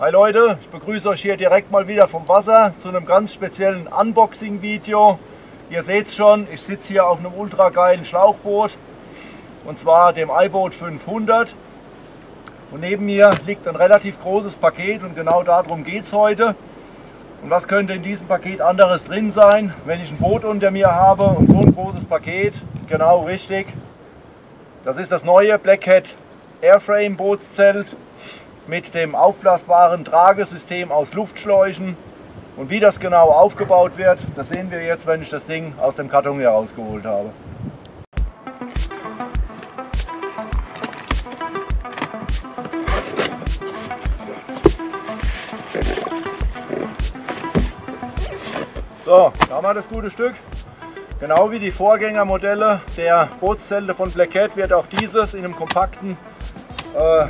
Hi Leute, ich begrüße euch hier direkt mal wieder vom Wasser zu einem ganz speziellen Unboxing-Video. Ihr seht schon, ich sitze hier auf einem ultra geilen Schlauchboot und zwar dem iBoat 500. Und neben mir liegt ein relativ großes Paket und genau darum geht es heute. Und was könnte in diesem Paket anderes drin sein, wenn ich ein Boot unter mir habe und so ein großes Paket? Genau richtig. Das ist das neue Blackhead Airframe Bootszelt mit dem aufblasbaren Tragesystem aus Luftschläuchen. Und wie das genau aufgebaut wird, das sehen wir jetzt, wenn ich das Ding aus dem Karton herausgeholt habe. So, da haben wir das gute Stück. Genau wie die Vorgängermodelle der Bootszelte von Blackhead wird auch dieses in einem kompakten äh,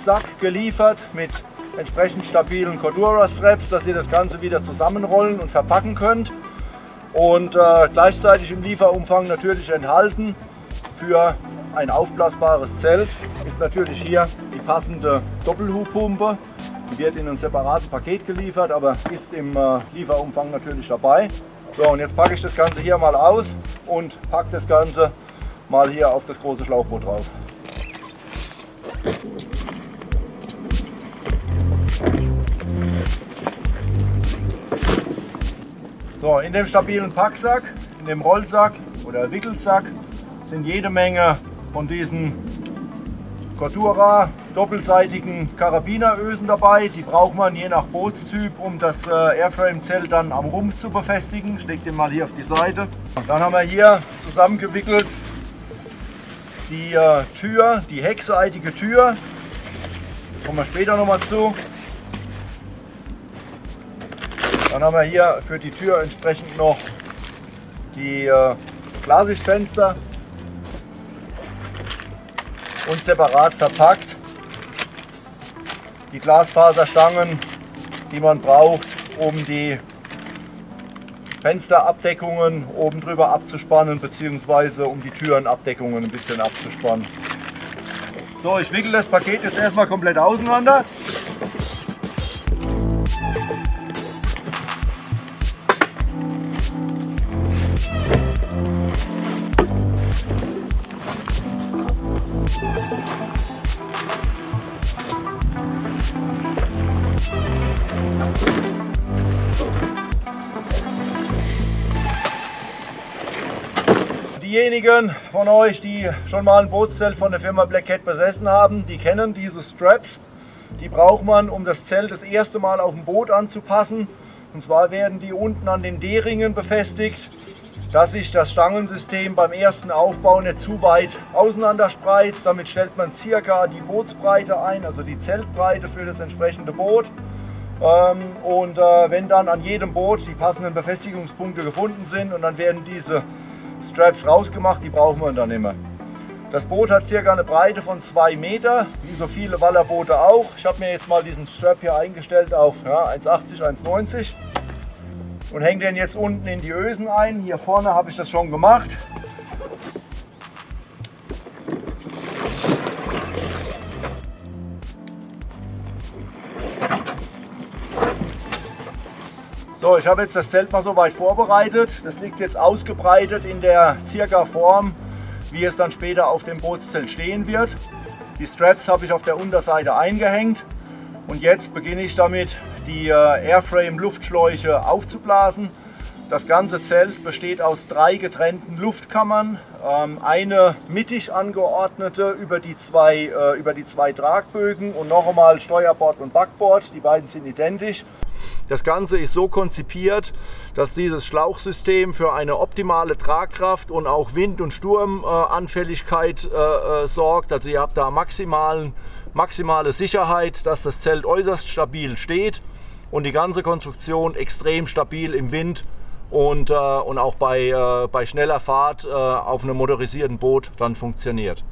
Wickelsack geliefert mit entsprechend stabilen Cordura Straps, dass ihr das Ganze wieder zusammenrollen und verpacken könnt. Und äh, gleichzeitig im Lieferumfang natürlich enthalten für ein aufblasbares Zelt ist natürlich hier die passende Doppelhubpumpe die wird in ein separates Paket geliefert, aber ist im äh, Lieferumfang natürlich dabei. So, und jetzt packe ich das Ganze hier mal aus und packe das Ganze mal hier auf das große Schlauchboot drauf. So, in dem stabilen Packsack, in dem Rollsack oder Wickelsack sind jede Menge von diesen Cordura doppelseitigen Karabinerösen dabei. Die braucht man je nach Bootstyp, um das äh, Airframe-Zelt dann am Rumpf zu befestigen. Ich lege den mal hier auf die Seite. Und dann haben wir hier zusammengewickelt die äh, Tür, die heckseitige Tür. Kommen wir später nochmal zu. Dann haben wir hier für die Tür entsprechend noch die äh, Glassichtfenster und separat verpackt. Die Glasfaserstangen, die man braucht, um die Fensterabdeckungen oben drüber abzuspannen bzw. um die Türenabdeckungen ein bisschen abzuspannen. So, ich wickel das Paket jetzt erstmal komplett auseinander. Diejenigen von euch, die schon mal ein Bootszelt von der Firma Black Cat besessen haben, die kennen diese Straps. Die braucht man, um das Zelt das erste Mal auf dem Boot anzupassen. Und zwar werden die unten an den D-Ringen befestigt, dass sich das Stangensystem beim ersten Aufbau nicht zu weit auseinander spreizt. Damit stellt man circa die Bootsbreite ein, also die Zeltbreite für das entsprechende Boot. Ähm, und äh, wenn dann an jedem Boot die passenden Befestigungspunkte gefunden sind und dann werden diese Straps rausgemacht, die brauchen wir dann immer. Das Boot hat circa eine Breite von 2 Meter, wie so viele Wallerboote auch. Ich habe mir jetzt mal diesen Strap hier eingestellt auf ja, 1,80, 1,90 und hänge den jetzt unten in die Ösen ein. Hier vorne habe ich das schon gemacht. So, ich habe jetzt das Zelt mal soweit vorbereitet. Das liegt jetzt ausgebreitet in der circa Form, wie es dann später auf dem Bootszelt stehen wird. Die Straps habe ich auf der Unterseite eingehängt und jetzt beginne ich damit, die äh, Airframe Luftschläuche aufzublasen. Das ganze Zelt besteht aus drei getrennten Luftkammern, ähm, eine mittig angeordnete über die, zwei, äh, über die zwei Tragbögen und noch einmal Steuerbord und Backbord. Die beiden sind identisch. Das Ganze ist so konzipiert, dass dieses Schlauchsystem für eine optimale Tragkraft und auch Wind- und Sturmanfälligkeit äh, äh, sorgt. Also ihr habt da maximalen, maximale Sicherheit, dass das Zelt äußerst stabil steht und die ganze Konstruktion extrem stabil im Wind und, äh, und auch bei, äh, bei schneller Fahrt äh, auf einem motorisierten Boot dann funktioniert.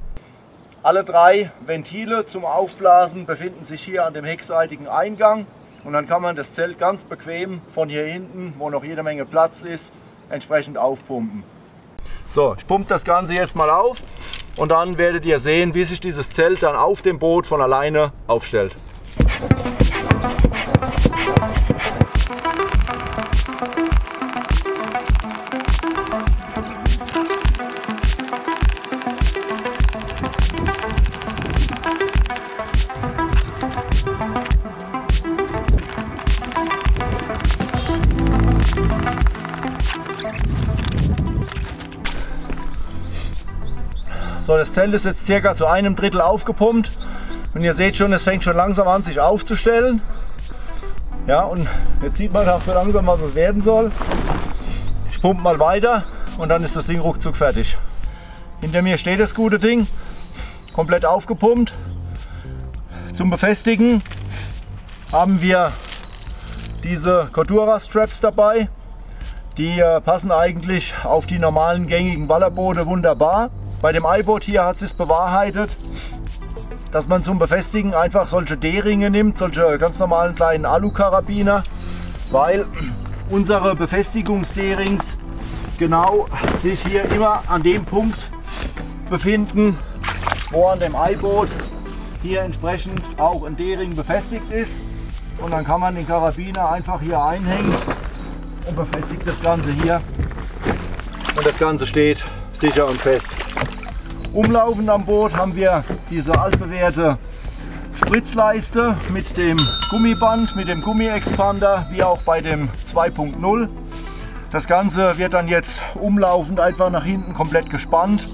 Alle drei Ventile zum Aufblasen befinden sich hier an dem heckseitigen Eingang und dann kann man das Zelt ganz bequem von hier hinten, wo noch jede Menge Platz ist, entsprechend aufpumpen. So, ich pumpe das Ganze jetzt mal auf und dann werdet ihr sehen, wie sich dieses Zelt dann auf dem Boot von alleine aufstellt. So, das Zelt ist jetzt circa zu einem Drittel aufgepumpt. Und ihr seht schon, es fängt schon langsam an, sich aufzustellen. Ja, und jetzt sieht man auch so langsam, was es werden soll. Ich pumpe mal weiter und dann ist das Ding ruckzuck fertig. Hinter mir steht das gute Ding, komplett aufgepumpt. Zum Befestigen haben wir diese Cordura Straps dabei. Die äh, passen eigentlich auf die normalen gängigen Wallerboote wunderbar. Bei dem iBoot hier hat es bewahrheitet, dass man zum Befestigen einfach solche D-Ringe nimmt, solche ganz normalen kleinen Alu-Karabiner, weil unsere Befestigungs-D-Rings genau sich hier immer an dem Punkt befinden, wo an dem iBoot hier entsprechend auch ein D-Ring befestigt ist. Und dann kann man den Karabiner einfach hier einhängen und befestigt das Ganze hier. Und das Ganze steht sicher und fest. Umlaufend am Boot haben wir diese altbewährte Spritzleiste mit dem Gummiband, mit dem Gummi-Expander, wie auch bei dem 2.0. Das Ganze wird dann jetzt umlaufend einfach nach hinten komplett gespannt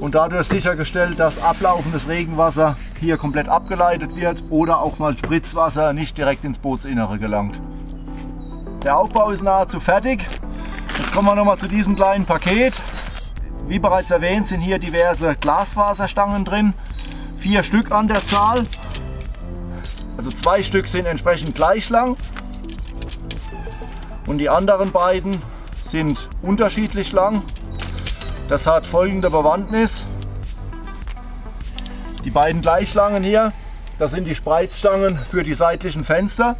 und dadurch sichergestellt, dass ablaufendes Regenwasser hier komplett abgeleitet wird oder auch mal Spritzwasser nicht direkt ins Bootsinnere gelangt. Der Aufbau ist nahezu fertig. Jetzt kommen wir noch mal zu diesem kleinen Paket. Wie bereits erwähnt sind hier diverse Glasfaserstangen drin, vier Stück an der Zahl. Also zwei Stück sind entsprechend gleich lang und die anderen beiden sind unterschiedlich lang. Das hat folgende Bewandtnis. Die beiden gleich langen hier, das sind die Spreizstangen für die seitlichen Fenster.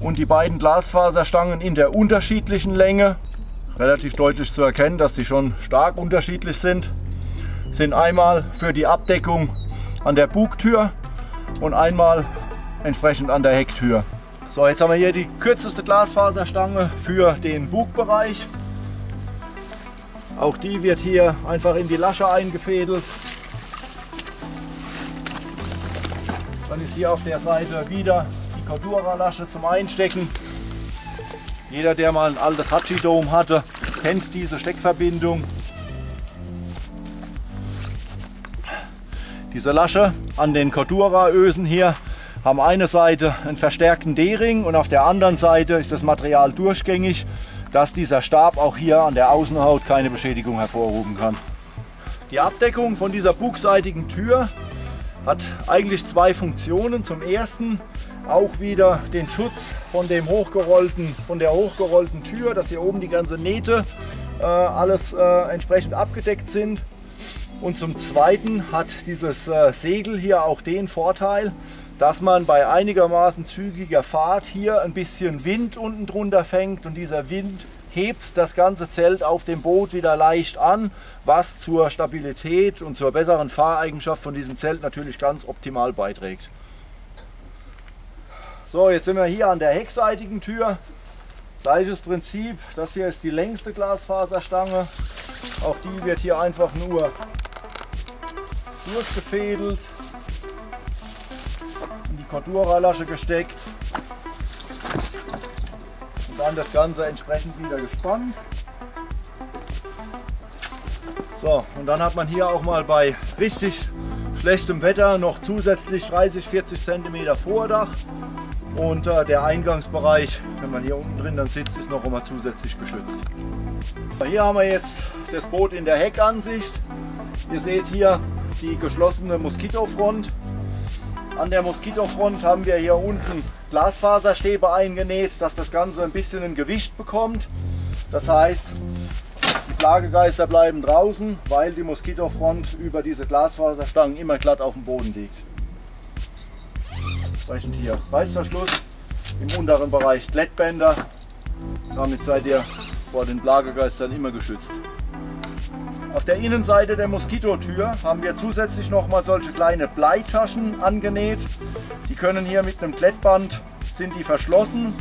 Und die beiden Glasfaserstangen in der unterschiedlichen Länge relativ deutlich zu erkennen, dass die schon stark unterschiedlich sind. Sind einmal für die Abdeckung an der Bugtür und einmal entsprechend an der Hecktür. So, jetzt haben wir hier die kürzeste Glasfaserstange für den Bugbereich. Auch die wird hier einfach in die Lasche eingefädelt. Dann ist hier auf der Seite wieder die Cordura-Lasche zum Einstecken. Jeder, der mal ein altes Hachi-Dome hatte, kennt diese Steckverbindung. Diese Lasche an den Cordura-Ösen hier haben eine Seite einen verstärkten D-Ring und auf der anderen Seite ist das Material durchgängig, dass dieser Stab auch hier an der Außenhaut keine Beschädigung hervorrufen kann. Die Abdeckung von dieser bugseitigen Tür hat eigentlich zwei Funktionen. Zum ersten auch wieder den Schutz von, dem hochgerollten, von der hochgerollten Tür, dass hier oben die ganze Nähte äh, alles äh, entsprechend abgedeckt sind. Und zum Zweiten hat dieses äh, Segel hier auch den Vorteil, dass man bei einigermaßen zügiger Fahrt hier ein bisschen Wind unten drunter fängt und dieser Wind hebt das ganze Zelt auf dem Boot wieder leicht an, was zur Stabilität und zur besseren Fahreigenschaft von diesem Zelt natürlich ganz optimal beiträgt. So, jetzt sind wir hier an der heckseitigen Tür. Gleiches Prinzip. Das hier ist die längste Glasfaserstange. Auch die wird hier einfach nur durchgefädelt, Cordura-Lasche gesteckt und dann das Ganze entsprechend wieder gespannt. So, und dann hat man hier auch mal bei richtig schlechtem Wetter noch zusätzlich 30, 40 cm Vordach und äh, der Eingangsbereich, wenn man hier unten drin dann sitzt, ist noch einmal zusätzlich geschützt. Hier haben wir jetzt das Boot in der Heckansicht. Ihr seht hier die geschlossene Moskitofront. An der Moskitofront haben wir hier unten Glasfaserstäbe eingenäht, dass das Ganze ein bisschen ein Gewicht bekommt. Das heißt, die Plagegeister bleiben draußen, weil die Moskitofront über diese Glasfaserstangen immer glatt auf dem Boden liegt entsprechend hier Reißverschluss, im unteren Bereich Glättbänder. Damit seid ihr vor den Plagegeistern immer geschützt. Auf der Innenseite der Moskitotür haben wir zusätzlich noch mal solche kleine Bleitaschen angenäht. Die können hier mit einem Klettband sind die verschlossen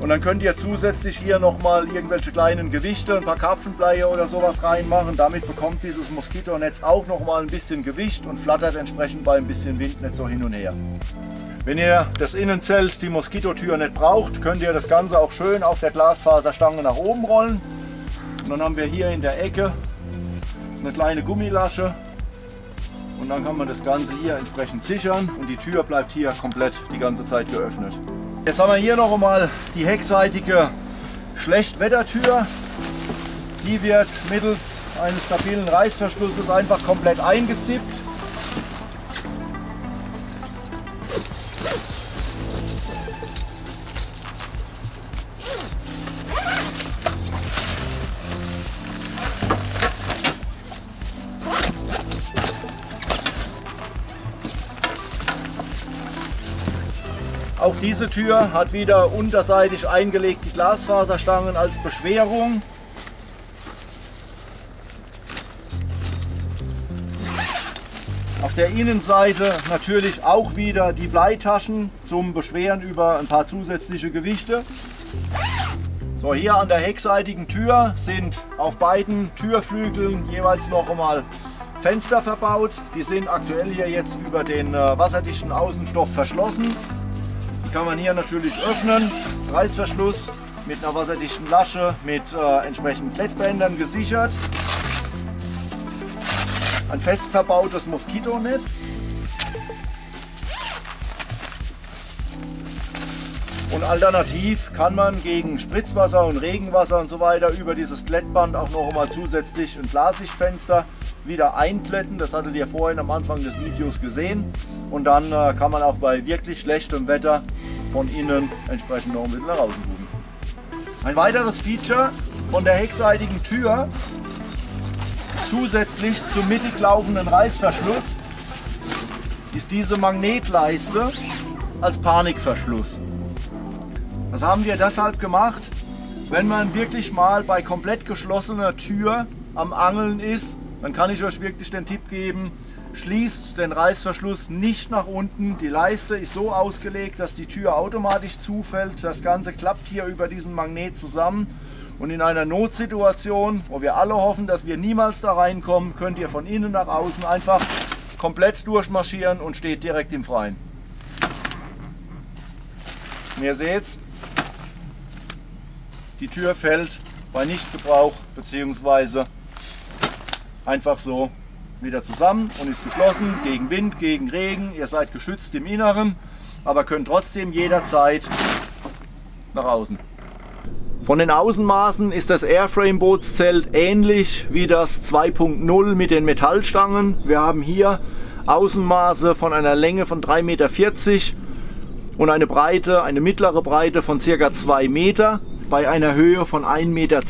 und dann könnt ihr zusätzlich hier nochmal irgendwelche kleinen Gewichte, ein paar Karpfenbleie oder sowas reinmachen. Damit bekommt dieses Moskitonetz auch nochmal ein bisschen Gewicht und flattert entsprechend bei ein bisschen Wind nicht so hin und her. Wenn ihr das Innenzelt, die Moskitotür nicht braucht, könnt ihr das Ganze auch schön auf der Glasfaserstange nach oben rollen. Und dann haben wir hier in der Ecke eine kleine Gummilasche und dann kann man das Ganze hier entsprechend sichern und die Tür bleibt hier komplett die ganze Zeit geöffnet. Jetzt haben wir hier noch einmal die heckseitige Schlechtwettertür. Die wird mittels eines stabilen Reißverschlusses einfach komplett eingezippt. Diese Tür hat wieder unterseitig eingelegte Glasfaserstangen als Beschwerung. Auf der Innenseite natürlich auch wieder die Bleitaschen zum Beschweren über ein paar zusätzliche Gewichte. So, hier an der heckseitigen Tür sind auf beiden Türflügeln jeweils noch einmal Fenster verbaut. Die sind aktuell hier jetzt über den äh, wasserdichten Außenstoff verschlossen kann man hier natürlich öffnen. Reißverschluss mit einer wasserdichten Lasche mit äh, entsprechenden Klettbändern gesichert. Ein fest verbautes Moskitonetz. Und alternativ kann man gegen Spritzwasser und Regenwasser und so weiter über dieses Klettband auch noch einmal zusätzlich ein Glassichtfenster wieder einkletten. Das hattet ihr vorhin am Anfang des Videos gesehen. Und dann äh, kann man auch bei wirklich schlechtem Wetter von innen entsprechend noch ein bisschen nach außen gucken. Ein weiteres Feature von der heckseitigen Tür zusätzlich zum mittig laufenden Reißverschluss ist diese Magnetleiste als Panikverschluss. Das haben wir deshalb gemacht, wenn man wirklich mal bei komplett geschlossener Tür am Angeln ist, dann kann ich euch wirklich den Tipp geben, schließt den Reißverschluss nicht nach unten. Die Leiste ist so ausgelegt, dass die Tür automatisch zufällt. Das Ganze klappt hier über diesen Magnet zusammen. Und in einer Notsituation, wo wir alle hoffen, dass wir niemals da reinkommen, könnt ihr von innen nach außen einfach komplett durchmarschieren und steht direkt im Freien. Und ihr seht, die Tür fällt bei Nichtgebrauch bzw. einfach so wieder zusammen und ist geschlossen gegen Wind, gegen Regen. Ihr seid geschützt im Inneren, aber könnt trotzdem jederzeit nach außen. Von den Außenmaßen ist das Airframe-Bootszelt ähnlich wie das 2.0 mit den Metallstangen. Wir haben hier Außenmaße von einer Länge von 3,40 Meter und eine Breite, eine mittlere Breite von ca. 2 Meter bei einer Höhe von 1,10 Meter.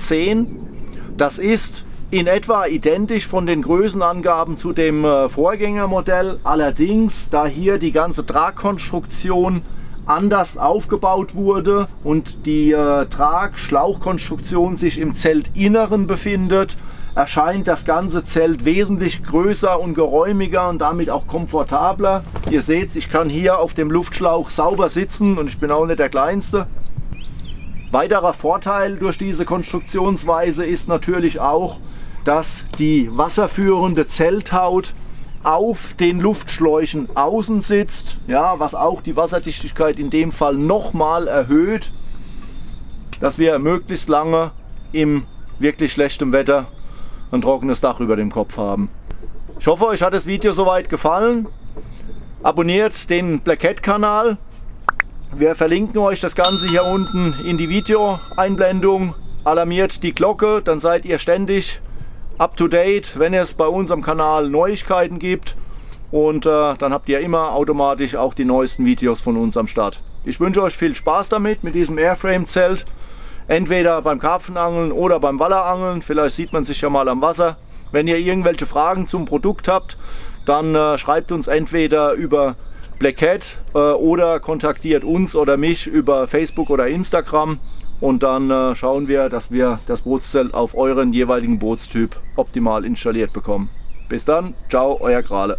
Das ist in etwa identisch von den Größenangaben zu dem äh, Vorgängermodell. Allerdings, da hier die ganze Tragkonstruktion anders aufgebaut wurde und die äh, Trag-Schlauchkonstruktion sich im Zeltinneren befindet, erscheint das ganze Zelt wesentlich größer und geräumiger und damit auch komfortabler. Ihr seht, ich kann hier auf dem Luftschlauch sauber sitzen und ich bin auch nicht der Kleinste. Weiterer Vorteil durch diese Konstruktionsweise ist natürlich auch, dass die wasserführende Zelthaut auf den Luftschläuchen außen sitzt, ja, was auch die Wasserdichtigkeit in dem Fall nochmal erhöht, dass wir möglichst lange im wirklich schlechten Wetter ein trockenes Dach über dem Kopf haben. Ich hoffe, euch hat das Video soweit gefallen. Abonniert den Blackhead Kanal. Wir verlinken euch das Ganze hier unten in die Videoeinblendung. Alarmiert die Glocke, dann seid ihr ständig up to date, wenn es bei uns am Kanal Neuigkeiten gibt. Und äh, dann habt ihr immer automatisch auch die neuesten Videos von uns am Start. Ich wünsche euch viel Spaß damit, mit diesem Airframe-Zelt. Entweder beim Karpfenangeln oder beim Wallerangeln. Vielleicht sieht man sich ja mal am Wasser. Wenn ihr irgendwelche Fragen zum Produkt habt, dann äh, schreibt uns entweder über Black Cat äh, oder kontaktiert uns oder mich über Facebook oder Instagram. Und dann äh, schauen wir, dass wir das Bootszelt auf euren jeweiligen Bootstyp optimal installiert bekommen. Bis dann, ciao, euer Grale.